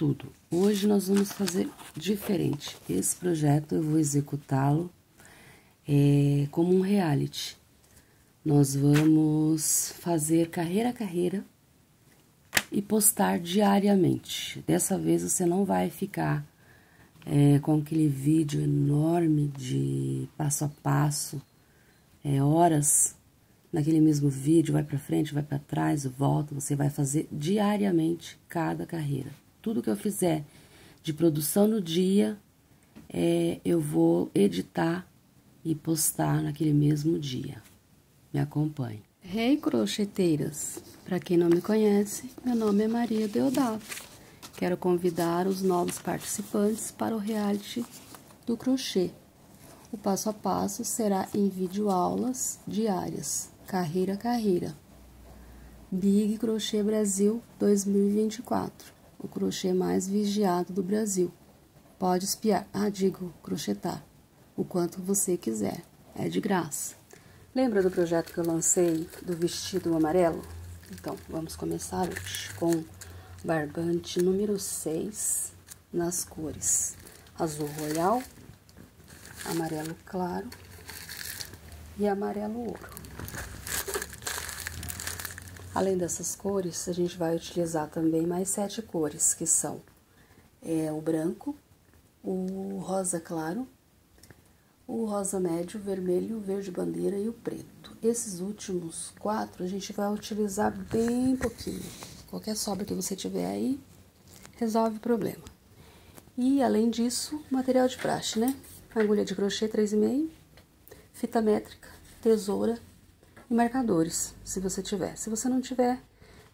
tudo. Hoje nós vamos fazer diferente. Esse projeto eu vou executá-lo é, como um reality. Nós vamos fazer carreira a carreira e postar diariamente. Dessa vez você não vai ficar é, com aquele vídeo enorme de passo a passo, é, horas naquele mesmo vídeo, vai para frente, vai para trás, volta, você vai fazer diariamente cada carreira. Tudo que eu fizer de produção no dia, é, eu vou editar e postar naquele mesmo dia. Me acompanhe. Rei hey, crocheteiras, para quem não me conhece, meu nome é Maria Deodato. Quero convidar os novos participantes para o reality do crochê. O passo a passo será em videoaulas diárias Carreira Carreira. Big Crochê Brasil 2024. O crochê mais vigiado do Brasil. Pode espiar, ah, digo, crochetar, o quanto você quiser. É de graça. Lembra do projeto que eu lancei do vestido amarelo? Então, vamos começar hoje com barbante número 6 nas cores azul royal, amarelo claro e amarelo ouro. Além dessas cores, a gente vai utilizar também mais sete cores, que são é, o branco, o rosa claro, o rosa médio, o vermelho, o verde bandeira e o preto. Esses últimos quatro a gente vai utilizar bem pouquinho. Qualquer sobra que você tiver aí, resolve o problema. E além disso, material de praxe, né? Agulha de crochê 3,5, fita métrica, tesoura e marcadores, se você tiver. Se você não tiver,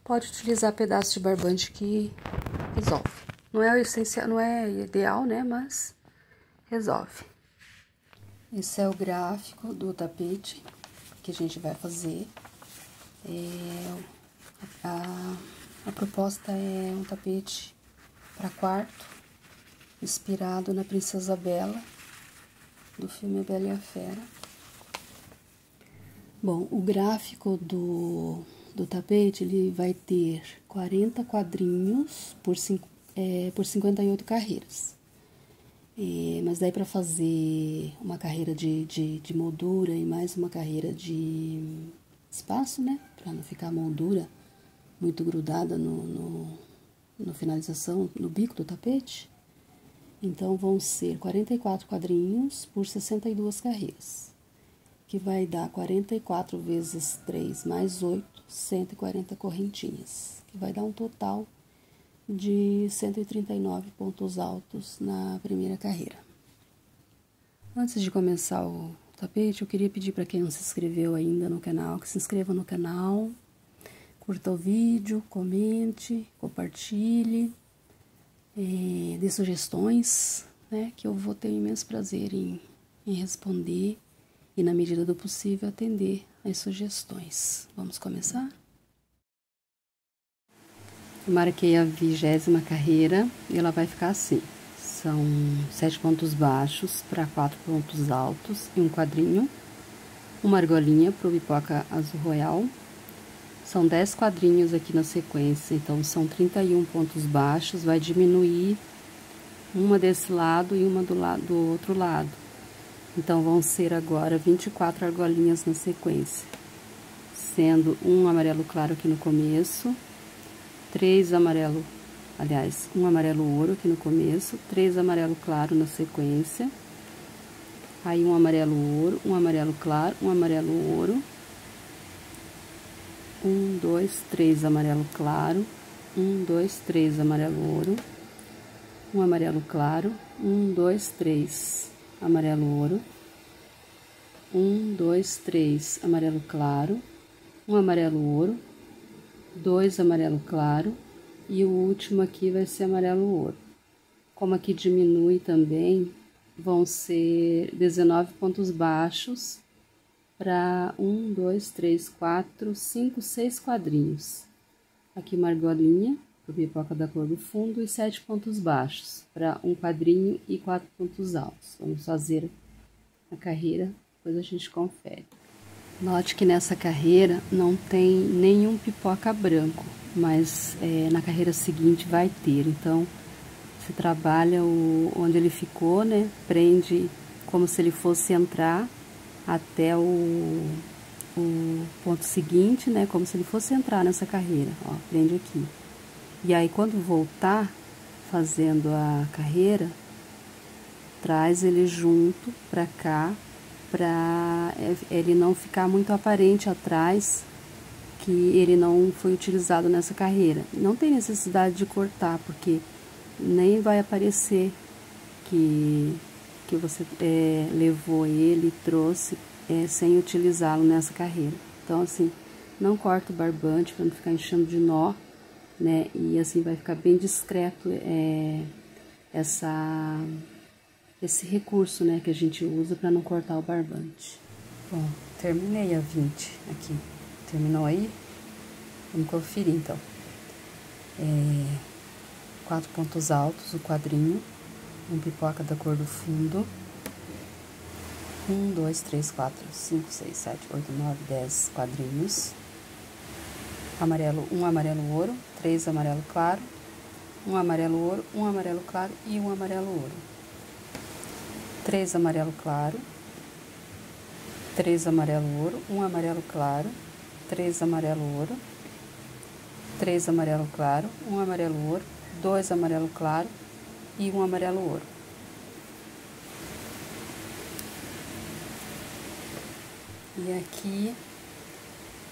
pode utilizar pedaço de barbante que resolve. Não é o essencial, não é ideal, né, mas resolve. Esse é o gráfico do tapete que a gente vai fazer. É, a, a proposta é um tapete para quarto, inspirado na Princesa Bela, do filme Bela e a Fera. Bom, o gráfico do, do tapete ele vai ter 40 quadrinhos por, é, por 58 carreiras. É, mas daí para fazer uma carreira de, de, de, moldura e mais uma carreira de espaço, né? Para não ficar a moldura muito grudada no, no, no finalização, no bico do tapete. Então vão ser 44 quadrinhos por 62 carreiras que vai dar 44 vezes 3 mais 8, 140 correntinhas, que vai dar um total de 139 pontos altos na primeira carreira. Antes de começar o tapete, eu queria pedir para quem não se inscreveu ainda no canal, que se inscreva no canal, curta o vídeo, comente, compartilhe, é, dê sugestões, né, que eu vou ter imenso prazer em, em responder e, na medida do possível, atender às sugestões. Vamos começar? Marquei a vigésima carreira e ela vai ficar assim. São sete pontos baixos para quatro pontos altos e um quadrinho. Uma argolinha para o pipoca azul royal. São dez quadrinhos aqui na sequência, então são 31 pontos baixos. Vai diminuir uma desse lado e uma do, lado, do outro lado então, vão ser agora 24 argolinhas na sequência, sendo um amarelo claro aqui no começo, três amarelo, aliás, um amarelo ouro aqui no começo, três amarelo claro na sequência, aí um amarelo ouro, um amarelo claro, um amarelo ouro, um, dois, três amarelo claro, um, dois, três amarelo ouro, um amarelo claro, um, dois, três amarelo ouro, um, dois, três, amarelo claro, um amarelo ouro, dois amarelo claro. E o último aqui vai ser amarelo ouro. Como aqui diminui também, vão ser 19 pontos baixos para um, dois, três, quatro, cinco, seis quadrinhos. Aqui uma argolinha para pipoca da cor do fundo e sete pontos baixos para um quadrinho e quatro pontos altos. Vamos fazer a carreira, depois a gente confere. Note que nessa carreira não tem nenhum pipoca branco, mas é, na carreira seguinte vai ter. Então, Você trabalha o, onde ele ficou, né? Prende como se ele fosse entrar até o, o ponto seguinte, né? Como se ele fosse entrar nessa carreira, ó, prende aqui. E aí, quando voltar fazendo a carreira, traz ele junto para cá, para ele não ficar muito aparente atrás que ele não foi utilizado nessa carreira. Não tem necessidade de cortar, porque nem vai aparecer que, que você é, levou ele, trouxe é, sem utilizá-lo nessa carreira. Então, assim, não corta o barbante para não ficar enchendo de nó, né? E assim vai ficar bem discreto é, essa, esse recurso, né, que a gente usa para não cortar o barbante. Bom, terminei a 20 aqui. Terminou aí? Vamos conferir então. É, quatro pontos altos, o quadrinho, um pipoca da cor do fundo. Um, dois, três, quatro, cinco, seis, sete, oito, nove, dez quadrinhos. Amarelo, um amarelo ouro, três amarelo claro, um amarelo ouro, um amarelo claro e um amarelo ouro. Três amarelo claro, três amarelo ouro, um amarelo claro, três amarelo ouro, três amarelo claro, um amarelo ouro, dois amarelo claro e um amarelo ouro. E aqui,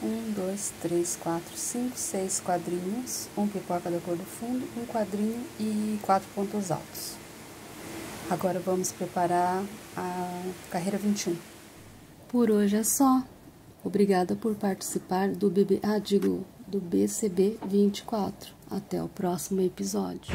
um, dois, três, quatro, cinco, seis quadrinhos, um pipoca da cor do fundo, um quadrinho e quatro pontos altos. Agora vamos preparar a carreira 21. Por hoje é só. Obrigada por participar do BB, ah, digo, do BCB 24. Até o próximo episódio.